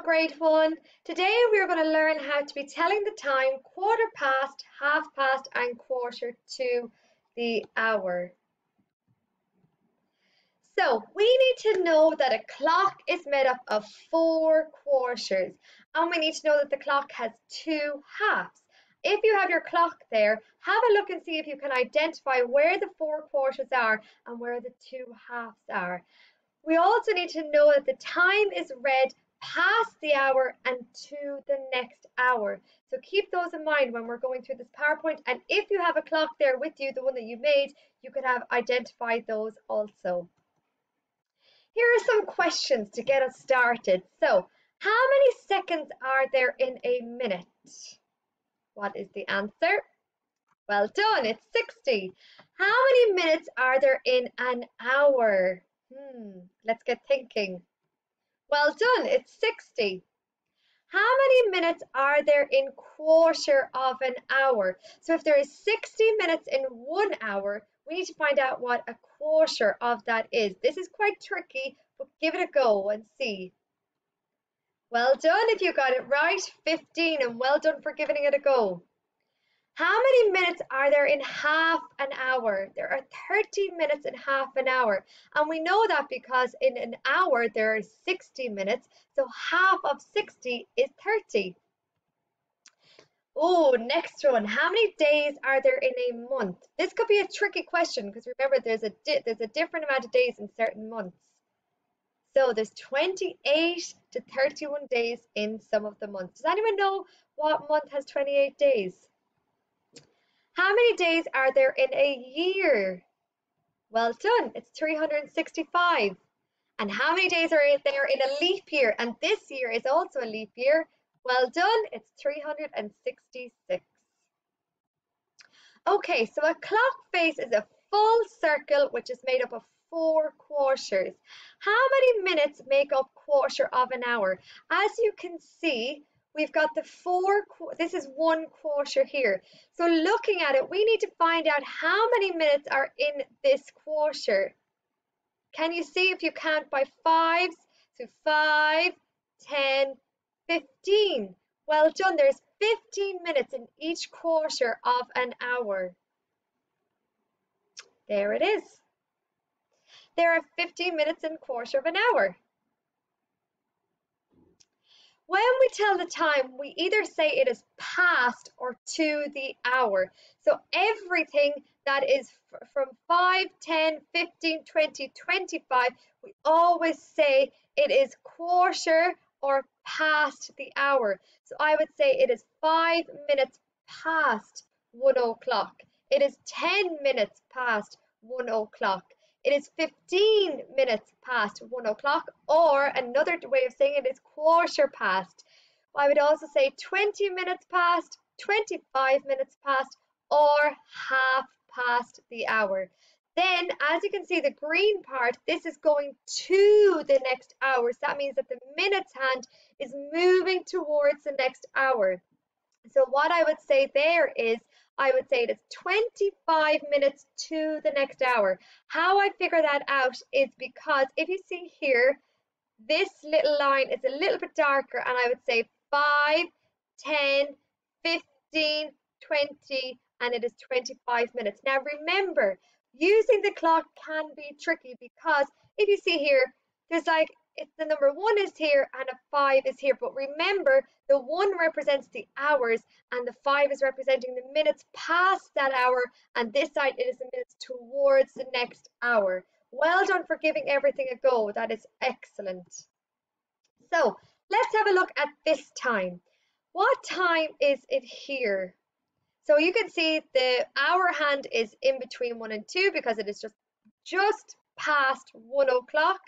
Grade one. Today we are going to learn how to be telling the time quarter past, half past, and quarter to the hour. So we need to know that a clock is made up of four quarters, and we need to know that the clock has two halves. If you have your clock there, have a look and see if you can identify where the four quarters are and where the two halves are. We also need to know that the time is read past the hour and to the next hour. So keep those in mind when we're going through this PowerPoint. And if you have a clock there with you, the one that you made, you could have identified those also. Here are some questions to get us started. So how many seconds are there in a minute? What is the answer? Well done, it's 60. How many minutes are there in an hour? Hmm, let's get thinking. Well done, it's 60. How many minutes are there in quarter of an hour? So if there is 60 minutes in one hour, we need to find out what a quarter of that is. This is quite tricky, but give it a go and see. Well done if you got it right, 15, and well done for giving it a go. How many minutes are there in half an hour? There are 30 minutes in half an hour. And we know that because in an hour there are 60 minutes. So half of 60 is 30. Oh, next one. How many days are there in a month? This could be a tricky question because remember there's a there's a different amount of days in certain months. So there's 28 to 31 days in some of the months. Does anyone know what month has 28 days? How many days are there in a year? Well done, it's 365. And how many days are there in a leap year? And this year is also a leap year. Well done, it's 366. Okay, so a clock face is a full circle which is made up of four quarters. How many minutes make up quarter of an hour? As you can see, we've got the four, this is one quarter here. So looking at it, we need to find out how many minutes are in this quarter. Can you see if you count by fives? So 5, 10, 15. Well done, there's 15 minutes in each quarter of an hour. There it is. There are 15 minutes in quarter of an hour. When we tell the time, we either say it is past or to the hour. So everything that is from 5, 10, 15, 20, 25, we always say it is quarter or past the hour. So I would say it is 5 minutes past 1 o'clock. It is 10 minutes past 1 o'clock. It is 15 minutes past one o'clock, or another way of saying it is quarter past. I would also say 20 minutes past, 25 minutes past, or half past the hour. Then, as you can see, the green part, this is going to the next hour. So that means that the minutes hand is moving towards the next hour. So what I would say there is I would say it is 25 minutes to the next hour. How I figure that out is because if you see here, this little line is a little bit darker and I would say 5, 10, 15, 20 and it is 25 minutes. Now remember, using the clock can be tricky because if you see here, there's like it's the number one is here and a five is here. But remember, the one represents the hours and the five is representing the minutes past that hour. And this side, it is the minutes towards the next hour. Well done for giving everything a go. That is excellent. So let's have a look at this time. What time is it here? So you can see the hour hand is in between one and two because it is just, just past one o'clock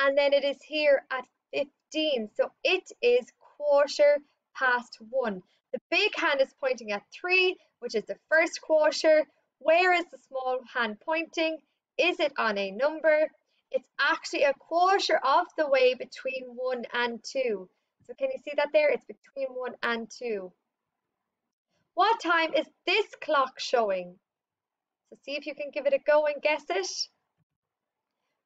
and then it is here at 15 so it is quarter past one. The big hand is pointing at three which is the first quarter. Where is the small hand pointing? Is it on a number? It's actually a quarter of the way between one and two. So can you see that there? It's between one and two. What time is this clock showing? So see if you can give it a go and guess it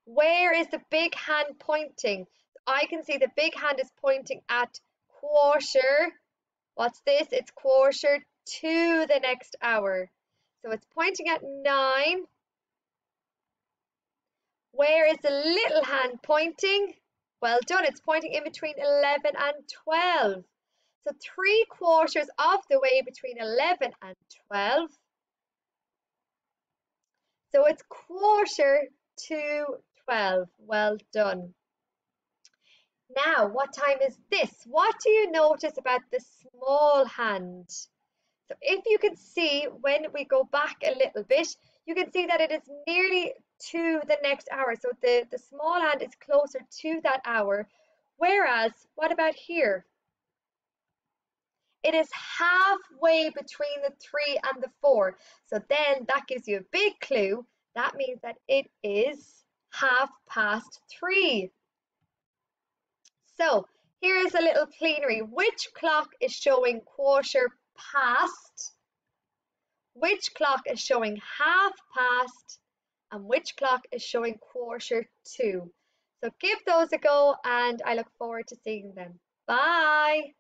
where is the big hand pointing? I can see the big hand is pointing at quarter. What's this? It's quarter to the next hour. So it's pointing at 9. Where is the little hand pointing? Well done, it's pointing in between 11 and 12. So three quarters of the way between 11 and 12. So it's quarter to 12. Well done. Now, what time is this? What do you notice about the small hand? So if you can see, when we go back a little bit, you can see that it is nearly to the next hour. So the, the small hand is closer to that hour. Whereas, what about here? It is halfway between the three and the four. So then that gives you a big clue. That means that it is half past three. So here is a little plenary. Which clock is showing quarter past? Which clock is showing half past? And which clock is showing quarter to? So give those a go and I look forward to seeing them. Bye.